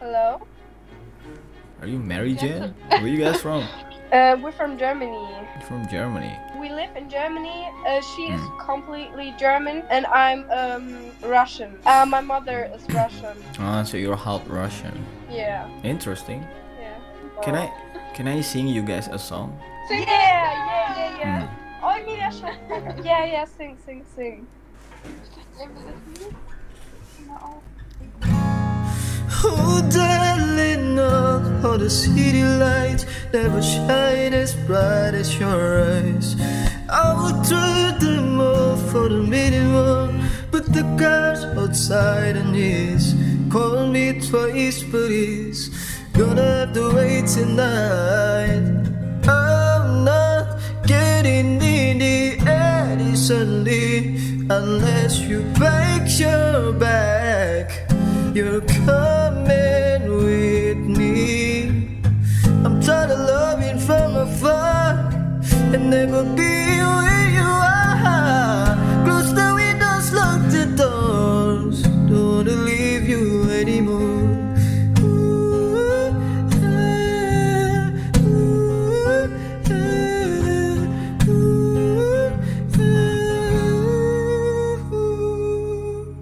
Hello. Are you married, Jen? Where are you guys from? Uh, we're from Germany. From Germany. We live in Germany. Uh, she is Hmm. completely German, and I'm um, Russian. Uh, my mother is Russian. Ah, so you're half Russian. Yeah. Interesting. Yeah. Can I can I sing you guys a song? Sing Yeah, yeah, yeah, yeah. Oh, Emilia, yeah, yeah, sing, sing, sing. Oh, darling, oh, oh, the city lights never shine as bright as your eyes. I would trade them all for the minimum, but the cars outside and he's call me twice, but he's gonna have to wait tonight. I'm not getting in the Eddie suddenly unless you break your back. You're coming and never be where you are. Close the windows, lock the doors. Don't wanna leave you anymore. Ooh, ooh, ooh.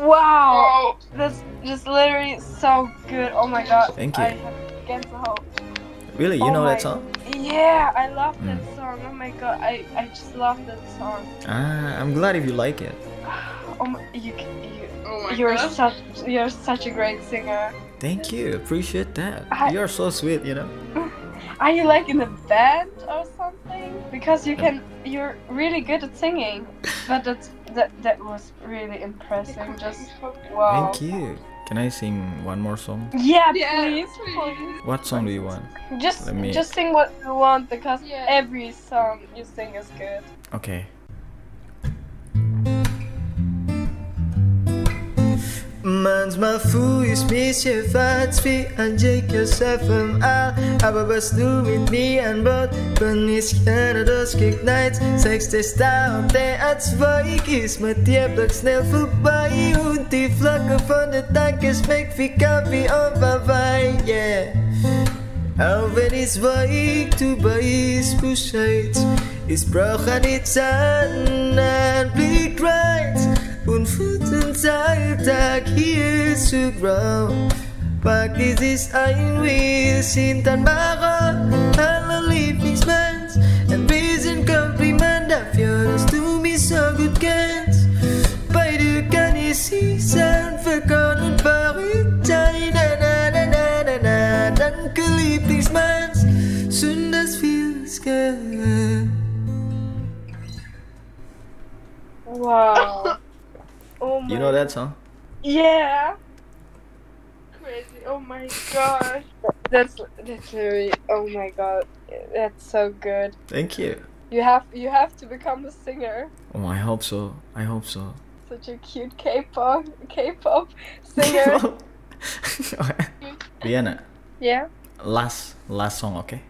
Wow. That's just literally so good. Oh my god. Thank you. I have Gänsehaut. Really, you Oh know my- that song? Yeah, I love that Mm. song. Oh my god, I, I just love that song. Ah, I'm glad if you like it. Oh my, you, you oh my you're god. such you're such a great singer. Thank you. Appreciate that. I- You're so sweet, you know. Are you like in a band or something? Because you can, you're really good at singing. But that's that that was really impressive. Just wow. Thank you. Can I sing one more song? Yeah, Yeah, please, please. please. What song do you want? Just Let me- just sing what you want because Yeah. every song you sing is good. Okay. Manchmal fühl ich mich hier falsch wie ein Jacobs FMA Aber was du mit mir an Bord, wenn ich gerne durchgeknallt Sechste Star und der A2 ist mit dir bloß schnell vorbei Und die Flagge von der Tanke schmeckt wie Kaffee und Hawaii, yeah. Auch wenn ich weiß, du weißt Bescheid Ich brauche nicht an, an Blick right Den Alltag hier zu grau Praktisch ist ein Wir sind ein Mara Aller Lieblingsbands Ein bisschen Kompliment dafür, dass du mich so gut kennst Bei dir kann ich sie sein Verkauen und verrückt sein Na na na na na na Danke Lieblingsbands Schön, dass wir's gehört Wow. Oh my. You know that song? Yeah. Crazy. Oh my god. That's that's really. Oh my god. That's so good. Thank you. You have you have to become a singer. Oh, I hope so. I hope so. Such a cute K-pop K-pop singer. Vienna. yeah. last last song, okay?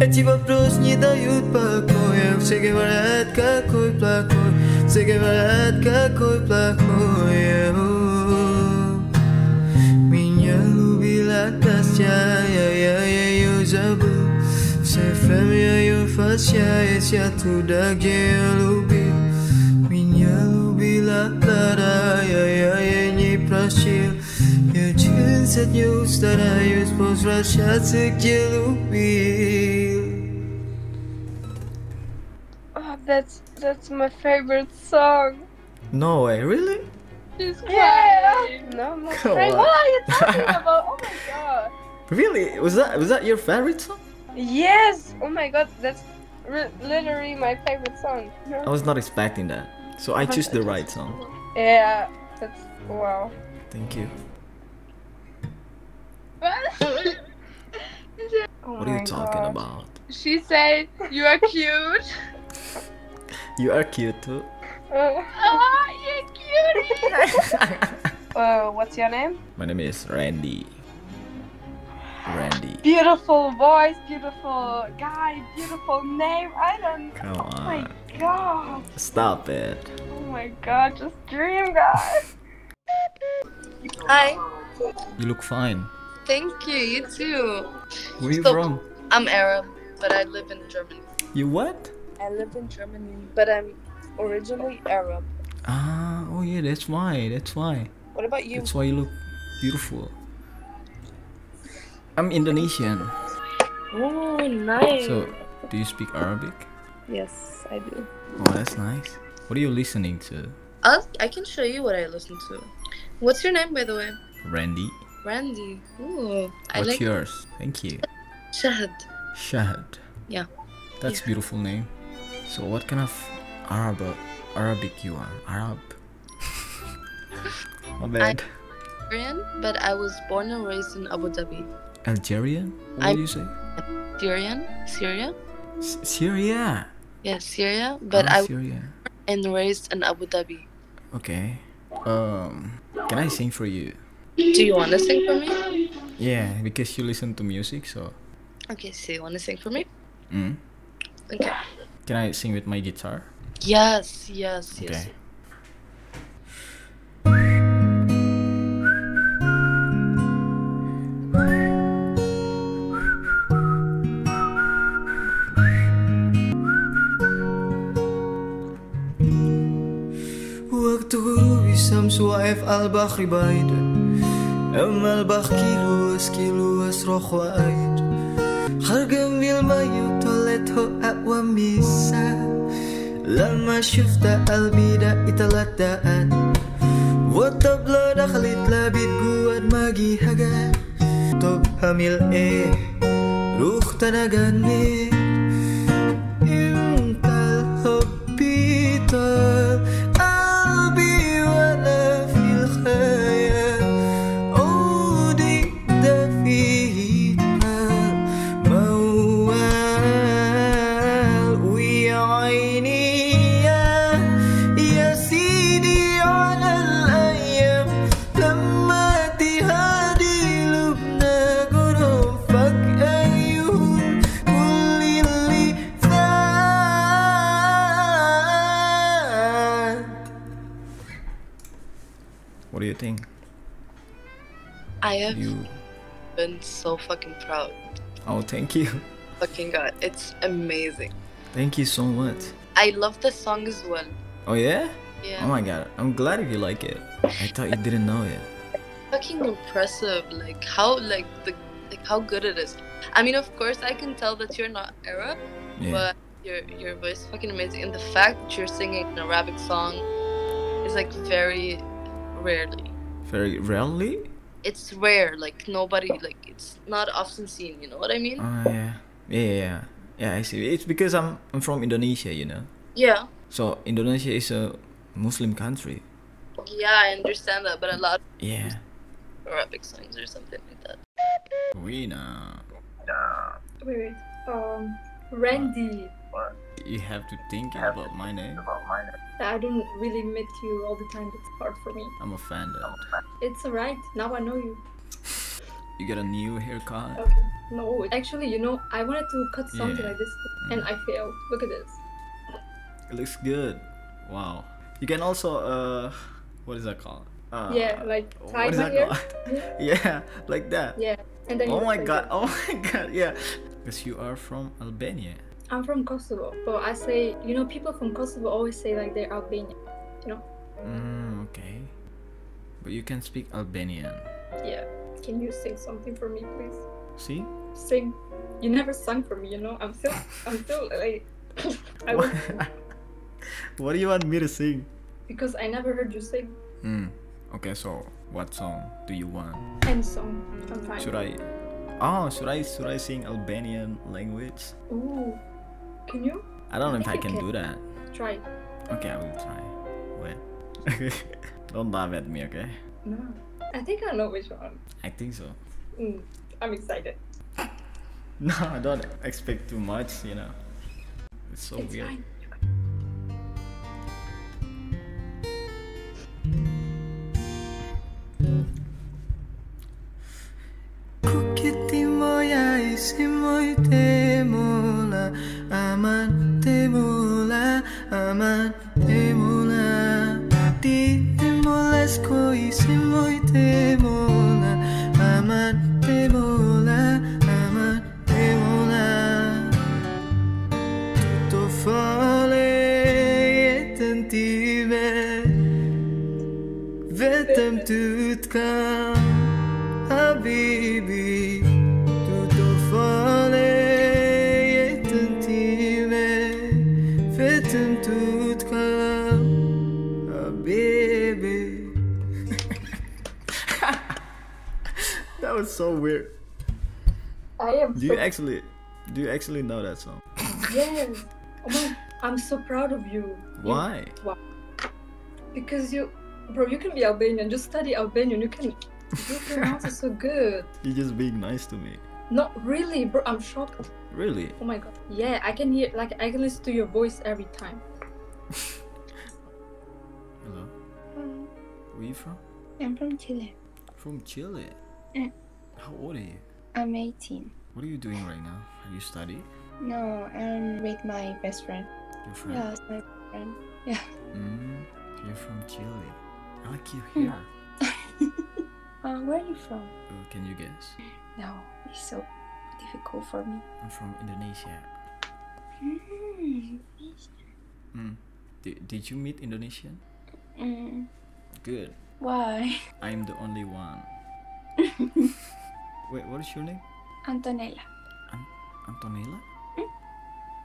Эти вопросы не дают покоя Все говорят, какой плохой Все говорят, какой плохой я. О, Меня любила Настя, я, я ее забыл Все время ее возвращаюсь я туда, где я любил Меня любила Лара, я, я ей не прощил Я день за днем стараюсь возвращаться, где любил Oh, that's that's my favorite song. No way, really? She's Yeah. crying. No, I'm not Come crying. on. What are you talking about? Oh my god. Really? Was that was that your favorite song? Yes. Oh my god, that's ri literally my favorite song. I was not expecting that. So I choose the right song. Yeah, that's wow. Thank you. Oh What are you talking God. about? She said you are cute. You are cute too. Uh, oh, you cutie. uh, what's your name? My name is Randy. Randy. Beautiful voice, beautiful guy, beautiful name. I don't. Come on. Oh my on. god. Stop it. Oh my god, just dream guy. Hi. You look fine. Thank you. You too. Where are you So- from? I'm Arab, but I live in Germany. You what? I live in Germany, but I'm originally Arab. Ah, oh yeah, that's why. That's why. What about you? That's why you look beautiful. I'm Indonesian. Oh, nice. So, do you speak Arabic? yes, I do. Oh, that's nice. What are you listening to? I'll, I can show you what I listen to. What's your name, by the way? Randy. Randy. Ooh, I What's like yours? Thank you. Shahad. Shahad. Yeah. That's Yeah. beautiful name. So what kind of Arab Arabic you are? Arab. My bad. Syrian, but I was born and raised in Abu Dhabi. Algerian? What I- did you say? Syrian, Syria. S- Syria. Yeah, Syria, but I was Syria. born and raised in Abu Dhabi. Okay. Um, can I sing for you? Do you want to sing for me? Yeah, because you listen to music, so. Okay, so you want to sing for me? Mm. Okay. Can I sing with my guitar? Yes, yes, okay. yes. Waktu Al-Bahri أما البخكي لوسكي لوس روح وأير خرجم بالمايو طلته أقوى ميسا لما شفت قلبي ده اتلتقت والطبلة دخلت لبيت جوات ماجي حاجات طب هعمل إيه روح تنجني What do you think? I have You. been so fucking proud. Oh, thank you. Fucking God, it's amazing. Thank you so much. I love the song as well. Oh yeah? Yeah. Oh my god. I'm glad if you like it. I thought you didn't know it. fucking impressive like how like the like how good it is i mean of course i can tell that you're not arab Yeah. but your your voice is fucking amazing and the fact that you're singing an arabic song is like very rarely Very rarely? it's rare like nobody like it's not often seen you know what i mean Oh yeah. Yeah, yeah, yeah. Yeah, I see. It's because I'm I'm from Indonesia, you know. yeah So Indonesia is a Muslim country. yeah i understand that but a lot of Yeah. arabic songs or something like that Rina. Wait, wait. Um, Randy. You have to think about my name. I don't really meet you all the time. It's hard for me. I'm offended. It's alright. Now I know you. You got a new haircut. Okay. No, actually, you know, I wanted to cut something Yeah. like this, and I failed. Look at this. It looks good. Wow. You can also uh, what is that called? Uh, yeah, like tie what is my that hair. called? yeah, like that. Yeah, and then. Oh my god. this. Oh my god. Yeah. Because you are from Albania. I'm from Kosovo, but I say, you know, people from Kosovo always say like they're Albanian. You know? Mm, okay. But you can speak Albanian. Yeah. Can you sing something for me, please? See? Sing. You never sung for me, you know. I'm still, I'm still like, I What, what do you want me to sing? because I never heard you sing Hmm. Okay, so what song do you want? any song. I'm fine. Should I Oh, should I should I sing Albanian language? Ooh. Can you I don't know if I think can do that. try? Okay, I will try. Wait. don't laugh at me, okay? No. I think I know which one. I think so. Mm, I'm excited. No, I don't expect too much, you know. It's so it's weird. fine. Kukiti moja i si moj temula Aman temula, aman temula Ti temulas ko i si moj temula Aman temula, aman temula Tutto fale e tentime Vetëm ty t'kam so weird. I am Do so you actually do you actually know that song? yes. Oh my, I'm so proud of you. Why? Because you, bro, you can be Albanian. Just study Albanian. You can. You pronounce it so good. You're just being nice to me. Not really, bro. I'm shocked. Really? Oh my god. Yeah, I can hear. Like I can listen to your voice every time. Hello. Where you from? I'm from Chile. From Chile. Mm. How old are you? I'm 18. What are you doing right now? Are you studying? No, I'm with my best friend. Your friend? Yeah, my friend. Yeah. Mm, you're from Chile. I like your hair. Uh, where are you from? Uh, can you guess? No, it's so difficult for me. I'm from Indonesia. Mm. Mm. Did, did you meet Indonesian? Mm. Good. Why? I'm the only one. Wait, what is your name? Antonella. Antonella? Mm.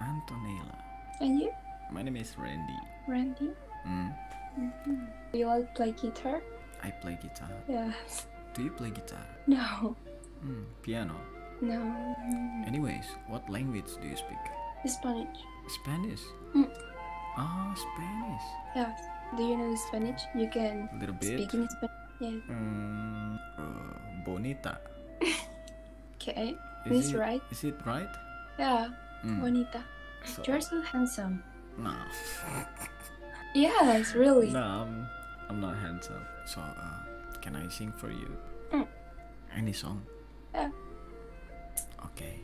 Antonella. And you? My name is Randy. Randy? Mm. Mm-hmm. Do you all play guitar? I play guitar. Yes. Do you play guitar? No. Mm. Piano. No. Mm. Anyways, what language do you speak? Spanish. Spanish. Mm. Ah, Spanish. Yes. Do you know Spanish? You can A little bit. speak in Spanish. Yes. Mm, uh, bonita. Okay. Is it, right? Is it right? Yeah. Mm. Bonita. So- You're so handsome. No. Yes, really. no, I'm, I'm not handsome. So, uh, can I sing for you? Mm. Any song? Yeah. Okay.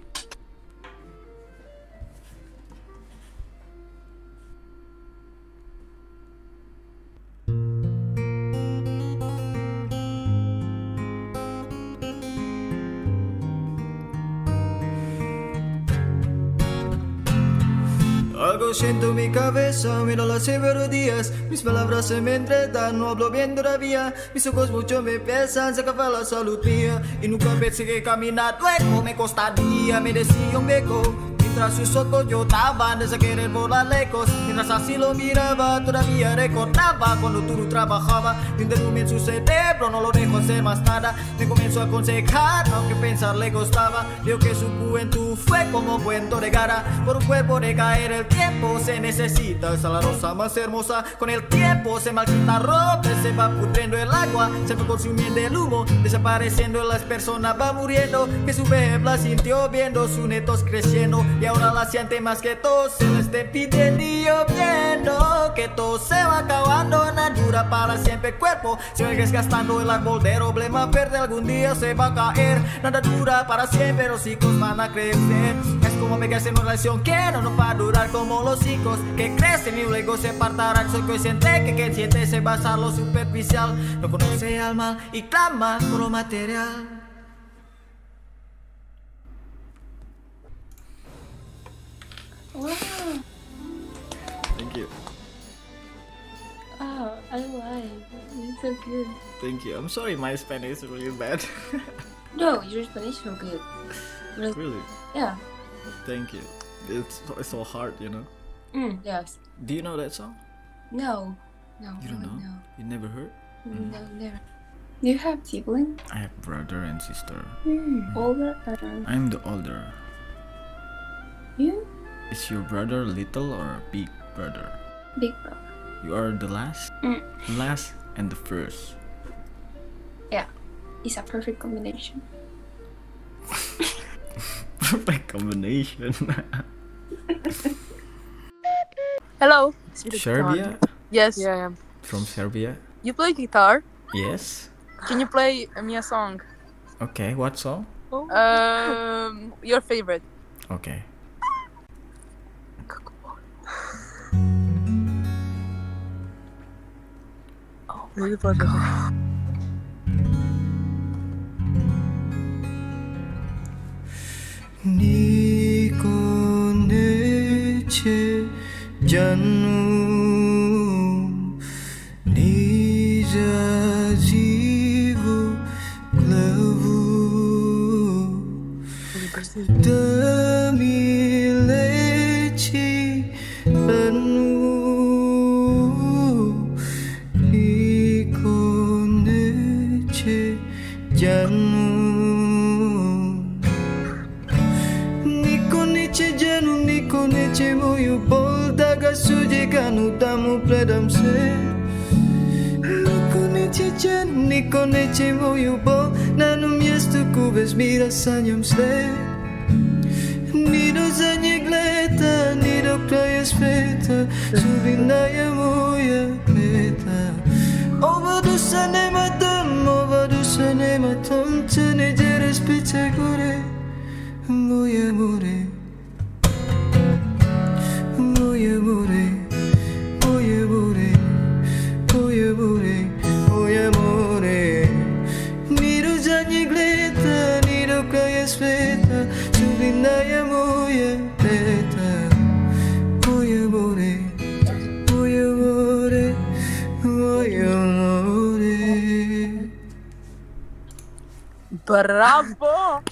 Siento en mi cabeza, miro las días Mis palabras se me enredan, no hablo bien todavía. Mis ojos mucho me pesan, se acaba la salud mía. Y nunca pensé que caminar luego me costaría. Me decía un viejo Mientras sus ojos yo daban desde querer volar lejos Mientras así lo miraba todavía recordaba Cuando tú trabajaba derrumbe en su cerebro No lo dejó hacer más nada. Me comenzó a aconsejar aunque pensar le costaba Vio que su juventud fue como cuento de gara. Por un cuerpo de caer el tiempo se necesita Esa la rosa más hermosa. Con el tiempo se marchita ropa Se va pudriendo el agua Se fue consumiendo el humo Desapareciendo las personas va muriendo Que su bebé la sintió viendo sus netos creciendo Y ahora la siente más que todo Se le esté pidiendo y yo viendo Que todo se va acabando Nada dura para siempre cuerpo Se va desgastando el árbol de problema verde Algún día se va a caer Nada dura para siempre Los hijos van a crecer Es como pegarse en una relación que no nos va a durar como los hijos que crecen y luego se apartarán. Soy consciente que quien siente se basa en lo superficial, no conoce al mal y clama por lo material. Wow. Thank you. Oh, I like. It's so good. Thank you. I'm sorry my Spanish is really bad. No, your Spanish is so good. Really? really? Yeah. Thank you. It's so, it's so hard, you know. Mm, yes. Do you know that song? No. No. You don't no, know? No. You never heard? No, never. Do you have siblings? I have brother and sister. Hmm. Older or I'm the older. you? Is your brother little or big brother? Big brother. You are the last, Mm. last and the first. Yeah, It's a perfect combination. Perfect combination. Hello. Serbia? Yes. Yeah, I am. From Serbia? You play guitar? Yes. Can you play me a song? Okay, what song? Um, your favorite. Okay. Really positive. Niko neće janu tamu predam se Niko neće moju Na jednom mjestu mira sanjam sve Ni do zadnjeg leta, ni do kraja sveta je moja kleta Ova duša nema tam, ova duša nema tam gore Moje more Moje more Bravo!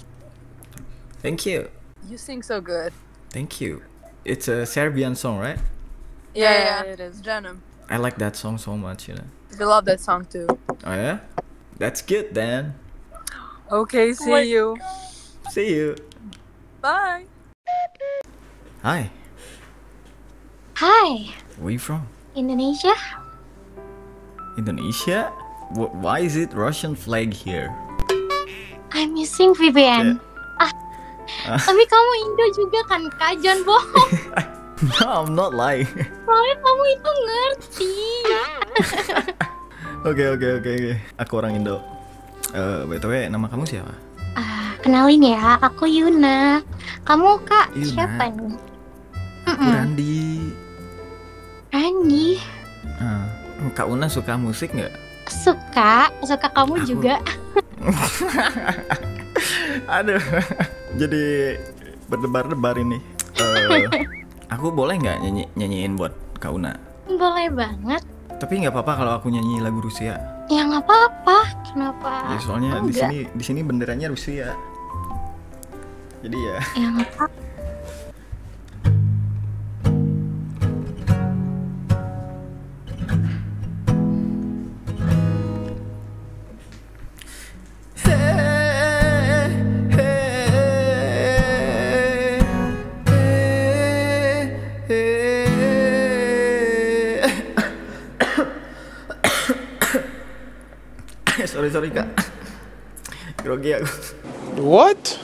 Thank you. You sing so good. Thank you. It's a Serbian song, right? Yeah, yeah, it is. Denim. I like that song so much, you know. We love that song too. Oh yeah? That's good then. Okay, oh see you. See you. Bye. Hi. Hi, Where you from? Indonesia. Indonesia? Why is it Russian flag here? I'm using VPN. Ah, tapi kamu Indo juga kan, Kak? Jangan bohong. no, I'm not lying. Soalnya kamu itu ngerti. Oke oke oke oke. Aku orang Indo. Eh, btw nama kamu siapa? Ah, kenalin ya, aku Yuna. Kamu Kak Yuna. siapa nih? Aku Mm-mm. Randi. Randi. Ah, Kak Una suka musik nggak? Suka, suka kamu Aku- juga. Aduh. Jadi berdebar-debar ini. Eh, aku boleh nggak nyanyi nyanyiin buat Kak Una? Boleh banget. Tapi nggak apa-apa kalau aku nyanyi lagu Rusia. Ya nggak apa-apa. Kenapa? Ya soalnya di sini di sini benderanya Rusia. Jadi ya. Ya nggak apa. Sorry sorry kak. Grogi aku. What?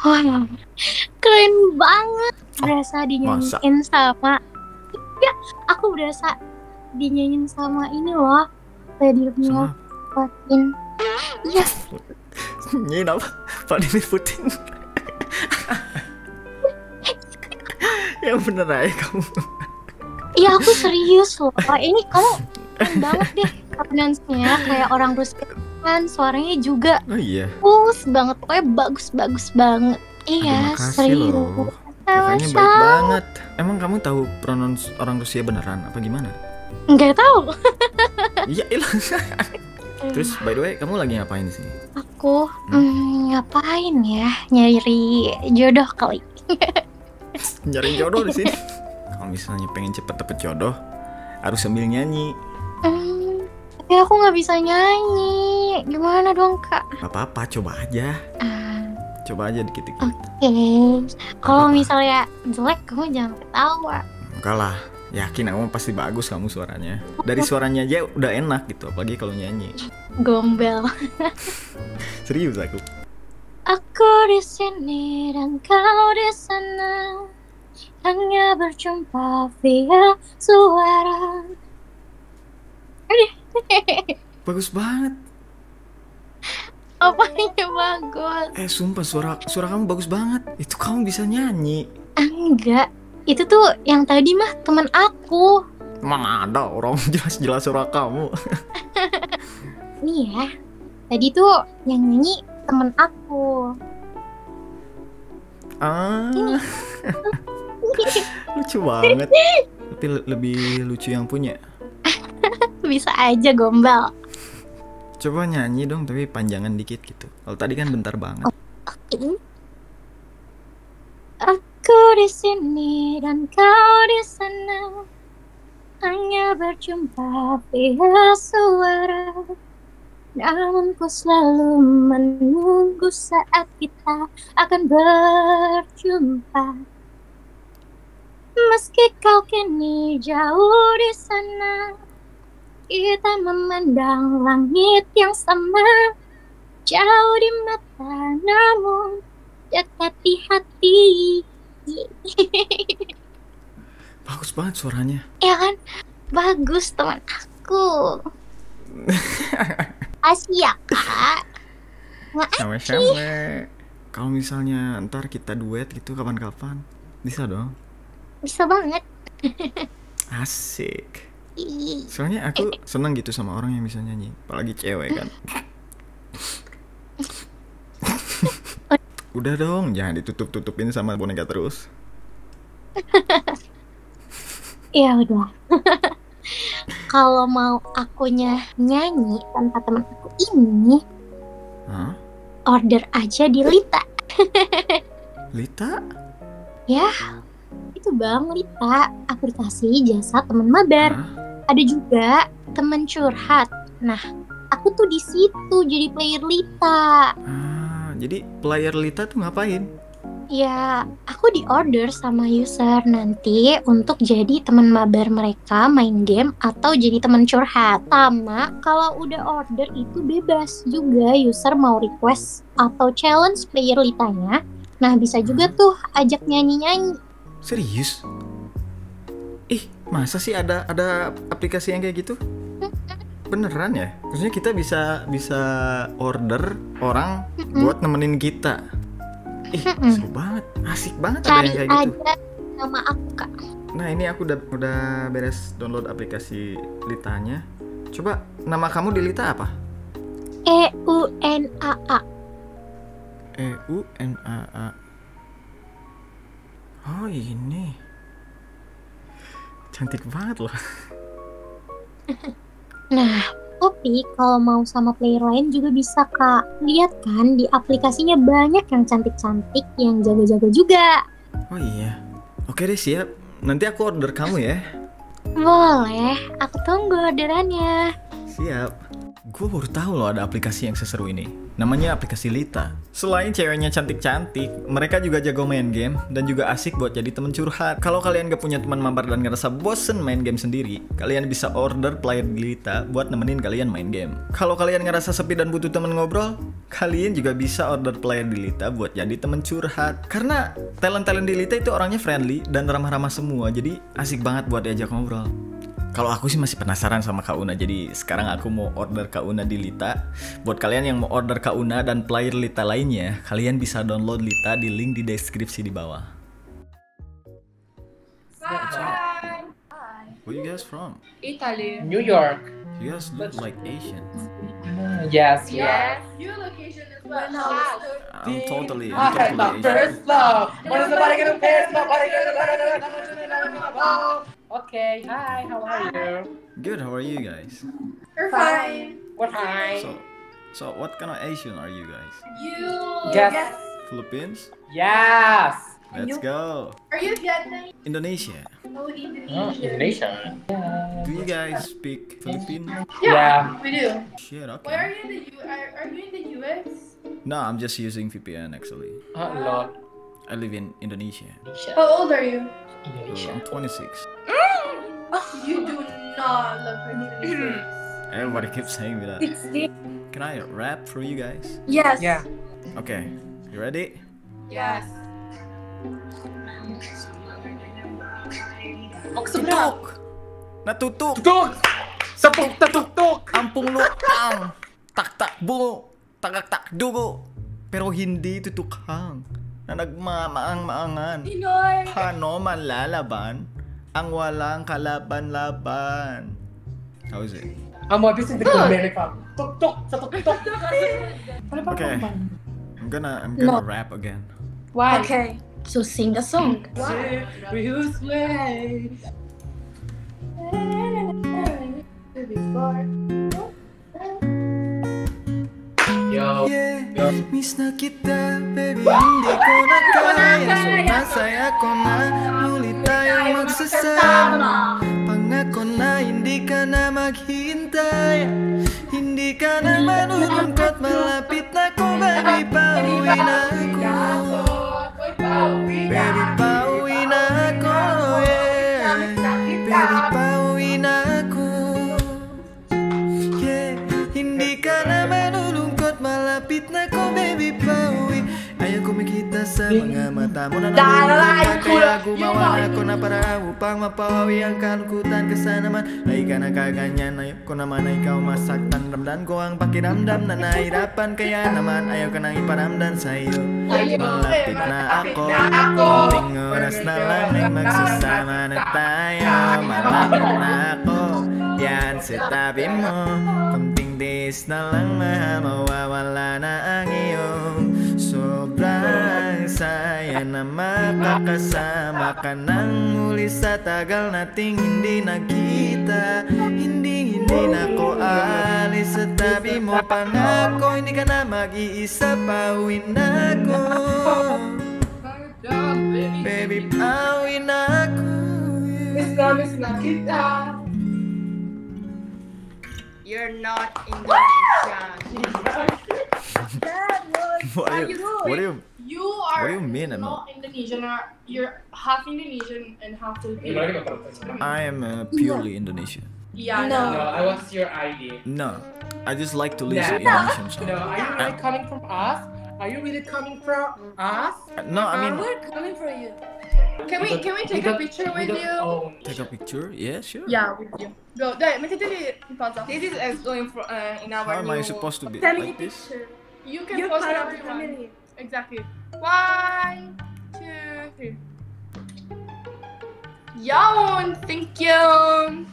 Wah, keren banget. Berasa dinyanyiin sama Ya, aku berasa dinyanyiin sama ini loh. Vladimir Putin. Iya, Nyanyiin apa? Vladimir Putin. yang bener aja kamu. iya aku serius loh. Ini kamu keren banget deh pronunciasinya kayak orang Rusia kan suaranya juga Oh iya. bagus banget pokoknya bagus bagus banget iya serius loh. Kakaknya baik banget. Emang kamu tahu pronouns orang Rusia beneran apa gimana? nggak tahu Iya, ilah. Terus by the way, kamu lagi ngapain di sini? aku hmm, ngapain ya nyari jodoh kali Nyari jodoh di sini. Kalau misalnya pengen cepet dapet jodoh, harus sambil nyanyi. Hmm, tapi aku nggak bisa nyanyi gimana dong kak Gak apa-apa, coba aja. Ah, Coba aja dikit-dikit. oke kalau misalnya jelek kamu jangan ketawa Enggak lah, yakin aku pasti bagus kamu suaranya. Dari suaranya aja udah enak gitu, apalagi kalau nyanyi. gombel Serius aku. Aku di sini dan kau di sana hanya berjumpa via suara. Bagus banget. apanya bagus? Eh sumpah suara suara kamu bagus banget. Itu kamu bisa nyanyi. Enggak, itu tuh yang tadi mah teman aku. Mana ada orang jelas-jelas suara kamu. Nih ya, tadi tuh yang nyanyi teman aku. Ah. lucu banget. Tapi le- lebih lucu yang punya. Bisa aja gombal. Coba nyanyi dong tapi panjangan dikit gitu. Kalau tadi kan bentar banget. Aku di sini dan kau di sana hanya berjumpa via suara. Namun ku selalu menunggu saat kita akan berjumpa. Meski kau kini jauh di sana, kita memandang langit yang sama. Jauh di mata, namun dekat di hati. Bagus banget suaranya. ya kan? Bagus teman aku. Asia kak. Makasih. Sama-sama. Kalau misalnya ntar kita duet gitu kapan-kapan, bisa dong. Bisa banget. Asik. Soalnya aku seneng gitu sama orang yang bisa nyanyi, apalagi cewek kan. Udah dong, jangan ditutup-tutupin sama boneka terus. Ya udah. Kalau mau akunya nyanyi tanpa teman aku ini, Hah? order aja di Lita. Lita? Ya, itu bang Lita, aplikasi jasa teman mabar. Hah? Ada juga teman curhat. Nah, aku tuh di situ jadi player Lita. Ah, jadi player Lita tuh ngapain? Ya, aku di order sama user nanti untuk jadi teman mabar mereka main game atau jadi teman curhat. Sama, kalau udah order itu bebas juga user mau request atau challenge player litanya. Nah, bisa juga tuh ajak nyanyi-nyanyi. Serius? Ih, masa sih ada ada aplikasi yang kayak gitu? Beneran ya? Maksudnya kita bisa bisa order orang buat nemenin kita. Ih, seru banget. Asik banget ada yang kayak gitu. aja nama aku, Kak. Nah, ini aku udah udah beres download aplikasi Litanya. Coba nama kamu di Lita apa? E U N A A. E U N A A. Oh, ini. Cantik banget loh. Nah, Tapi kalau mau sama player lain juga bisa kak. Lihat kan di aplikasinya banyak yang cantik-cantik yang jago-jago juga. Oh iya. Oke deh siap. Nanti aku order kamu ya. Boleh, aku tunggu orderannya. Siap. Gue baru tahu loh ada aplikasi yang seseru ini. Namanya aplikasi Lita. Selain ceweknya cantik-cantik, mereka juga jago main game dan juga asik buat jadi temen curhat. Kalau kalian gak punya teman mabar dan ngerasa bosen main game sendiri, kalian bisa order player di Lita buat nemenin kalian main game. Kalau kalian ngerasa sepi dan butuh temen ngobrol, kalian juga bisa order player di Lita buat jadi temen curhat. Karena talent-talent di Lita itu orangnya friendly dan ramah-ramah semua, jadi asik banget buat diajak ngobrol. Kalau aku sih masih penasaran sama Kak Una, jadi sekarang aku mau order Kak Una di Lita. Buat kalian yang mau order Kak Una dan player Lita lainnya, kalian bisa download Lita di link di deskripsi di bawah. Where you guys from? Italy. New York. You guys look like Asian. Yes, yes. Your location is what? I'm totally, I'm totally Asian. first love. What is nobody gonna pay? Nobody gonna Okay, hi, how are you? Good, how are you guys? We're fine. What hi? So, so what kind of Asian are you guys? You. Yes. Philippines? Yes. Let's go. Are you Vietnamese? Indonesia. Oh, Indonesia. Oh, Indonesia. Do you guys speak Filipino? Yeah. We do. Shit, Why are you in the U? Are, are you in the US? No, I'm just using VPN actually. Oh, Lord. I live in Indonesia. How old are you? So I'm 26. Mm. You do not look like 26. Mm. Everybody keeps saying that. Can I rap for you guys? yes. Yeah. Okay, you ready? Yes. Tutuk! Natutuk! Tutuk! Sepuk tutuk! Ampung lutang! Tak tak bungo! Tagak tak dugo! Pero hindi tutukhang na nagmamaang-maangan. Pinoy. Paano malalaban ang walang kalaban-laban? How is it? I'm a visit the America. Tuk tuk sa tuk tuk. Okay. I'm gonna I'm gonna rap again. Why? Okay, so sing a song. Whose way? Yo. Yeah, miss na kita, baby, hindi ko na kaya. So masaya ko na, muli tayong magsasama. Pangako na hindi ka na maghintay Hindi ka na manunungkot, malapit na ko, baby, pauwi na ako. Baby, pauwi na ako, yeah. Baby, pauwi mga mata mo na nalulungkot Kaya gumawa ako na para upang mapawawi ang kalungkutan ka sa naman Ay ka na kaganyan, ayaw ko naman na ikaw masaktan Ramdam ko ang pakiramdam na nahirapan Kaya naman ayaw ka nang iparamdam sa iyo Malapit na ako Konting oras na lang ay magsasama na tayo Malapit na ako Yan sa tabi mo Konting days na lang mahal Mawawala na ang iyong saya na makakasama ka nang muli sa tagal nating hindi nagkita. Hindi hindi na ko alis sa tabi mo Pangako. Hindi ka na mag-iisa pauwi na ako. Baby, pauwi na ako. Miss na, miss na kita. You're not Indonesian. What do you, what do you, You are What do you mean I'm not Indonesian. You're half Indonesian and half Filipino. I am uh, purely Indonesian. Yeah, No, no. I was your ID. No, I just like to listen No. Indonesian songs. No, are you really coming from us? Are you really coming from us? No, I mean, we're coming for you. Can we can we take a picture with you? take a picture? Yeah, sure. Yeah, with you. Go. Dai, mesti tadi pausa. This is as going for uh, in our How am I supposed to be like this? picture. You can You're post part it of everyone. Exactly. One, two, three. Yawn, thank you.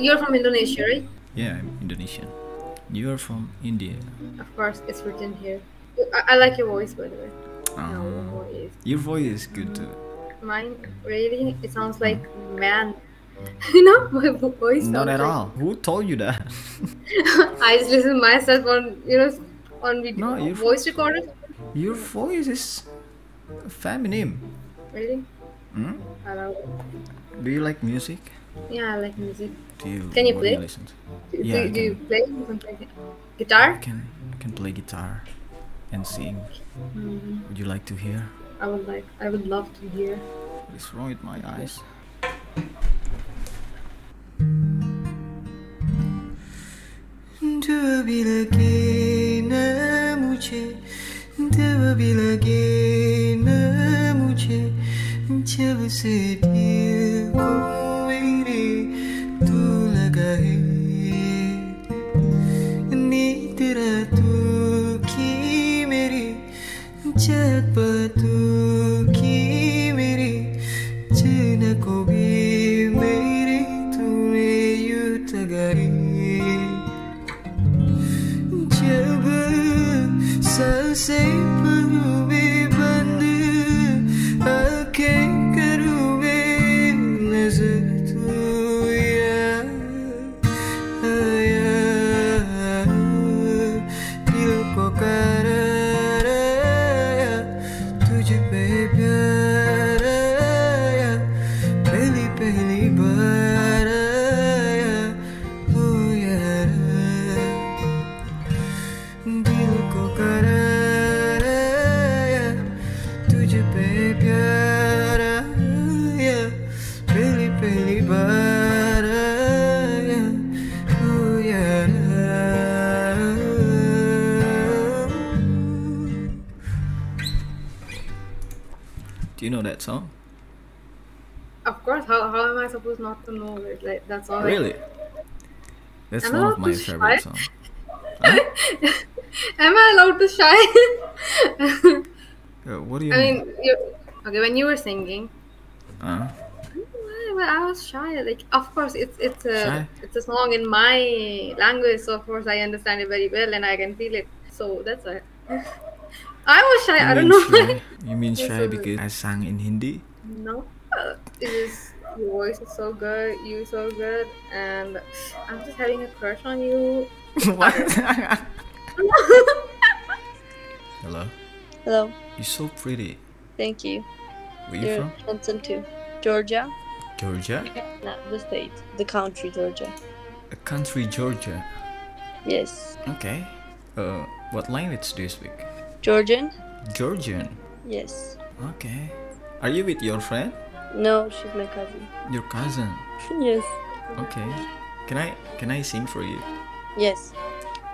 You're from Indonesia, right? Yeah, I'm Indonesian. You are from India. Of course, it's written here. I, I like your voice, by the way. Uh, Your voice. your voice is good too. Mine, really, it sounds like man. you know, my voice. Not sounds at like- all. Who told you that? I just listen myself on, you know, on video, No, your voice recorder. Your voice is feminine. Really? Hmm? I don't know. Do you like music? Yeah, I like music. Do you? Can you what do play? listen to? Do, Yeah, do, do you play? You can play guitar? I can. I can play guitar and sing. Mm, Would you like to hear? I would like. I would love to hear. What is wrong with my eyes? Terlebih lagi namuche Terlebih lagi namuche जब से दिल को मेरे तू लगा है that song? Of course. How, how am I supposed not to know it? Like that's all. Really? That's Am one of my favorite songs. Am I allowed to shy? Uh, what do you I mean? mean, you, okay. When you were singing, Uh, well, I was shy. Like, of course, it's it's a Shy? it's a song in my language, so of course I understand it very well and I can feel it. So that's why. I was shy. you I don't know. why. shy? You mean shy so- because I sang in Hindi? No, it is your voice is so good, you so good, and I'm just having a crush on you. what? Hello. Hello. You're so pretty. Thank you. Where you You're from? handsome too. Georgia? Georgia? Not the state. The country, Georgia. A country, Georgia. Yes. Okay. Uh, what language do you speak? Georgian? Georgian. Yes. Okay. Are you with your friend? No, she's my cousin. Your cousin. yes. Okay. Can I can I sing for you? Yes.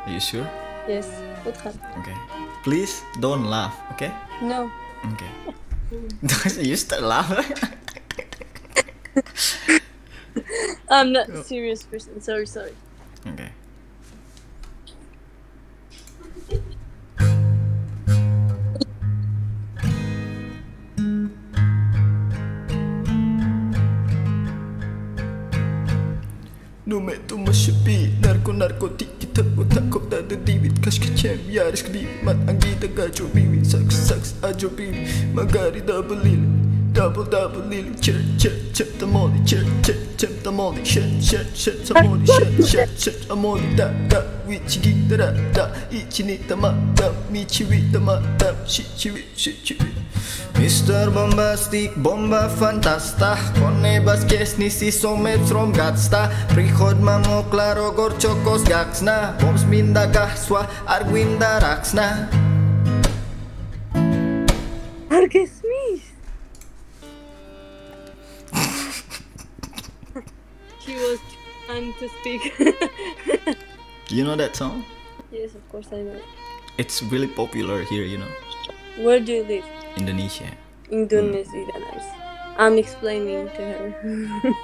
Are you sure? Yes. Okay. Please don't laugh, okay? No. Okay. you start laughing. I'm not a serious person. Sorry, sorry. okay. Kebi Mat anggi tengah biwi Saks saks ajo biwi Magari double lili Double double lili Cer cer cer tamoli Cer cer cer tamoli Shet shet shet tamoli Shet shet shet amoli Da da Wichi gi da da da. Ichi ni tamadam Michi wi tamadam Shichi wi shichi wi Mr. Bombastic, bomba fantasta Kone baskes nisi somet from gatsta Prihod mamo klaro gorčokos gaksna Bombs minda gaswa arguinda raksna Argus Smith! she was trying to speak. Do you know that song? yes, of course I know. It's really popular here, you know. Where do you live? Indonesia. Indonesia, nice. I'm explaining to her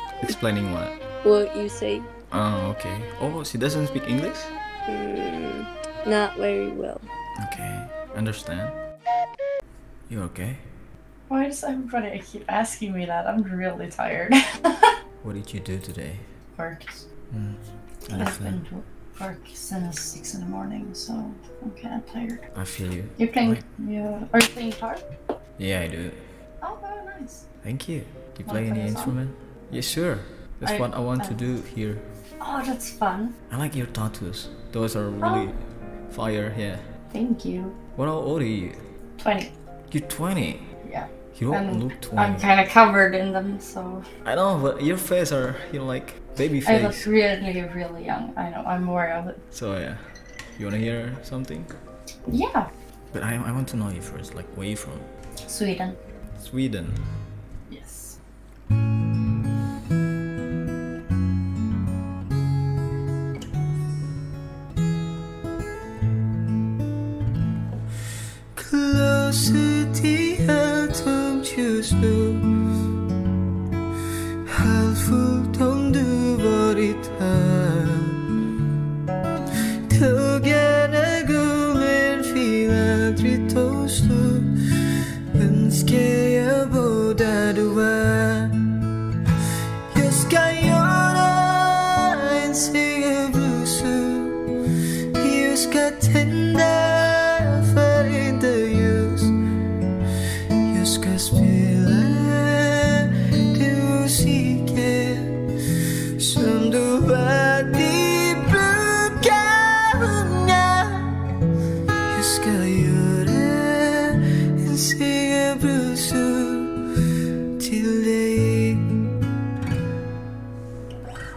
Explaining what? what you say. Oh, okay. Oh, she doesn't speak English? Mm, not very well. Okay. Understand. You okay? Why does everybody keep asking me that? I'm really tired. What did you do today? Worked. I've been Understand. To work since six in the morning, so I'm kind of tired. I feel you. You're playing. You are you playing guitar? Yeah, I do. Oh, very nice. Thank you. Do you play any song? instrument? Yeah, sure. That's what I want to uh, do here. Oh, that's fun. I like your tattoos. Those are really Oh. fire. Yeah. Thank you. What how old are you? 20. You're 20. You don't And look 20. I'm kind of covered in them, so I know, but your face are you know like baby face. I look really, really young. I know. I'm aware of it. So yeah, you wanna hear something? Yeah. But I, I want to know you first. Like where you from? Sweden. Sweden.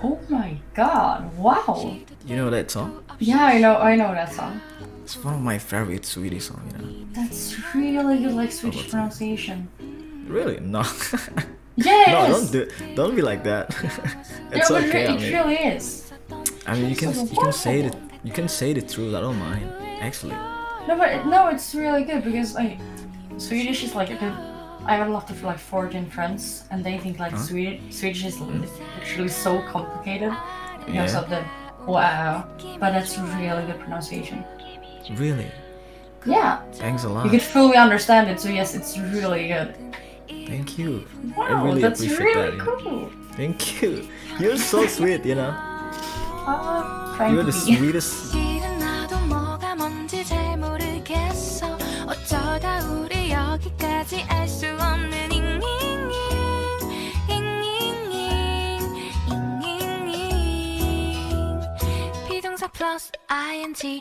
Oh my god! Wow. You know that song? Yeah, I know. I know that song. It's one of my favorite Swedish songs, You know. That's really good, like oh, Swedish pronunciation. Really? No. Yeah, no, is. don't do. Don't be like that. It's but okay. it I mean, really is. I mean, you can It's you can say the you can say the truth. I don't mind. Actually. No, but no, it's really good because like Swedish is like a good. I have a lot of like foreign friends, and they think like Huh? Swedish Swedish is actually so complicated because Yeah. of the wow. But that's really good pronunciation. Really. Yeah, Thanks a lot. you could fully understand it. So yes, it's really good. Thank you. I Wow, really that's appreciate really that. you know. cool. Thank you. You're so sweet. You know. Uh, trying You're the be. sweetest. 차지할 수 없는 잉잉잉 잉잉잉 잉잉잉. 비동사 플러스 ing.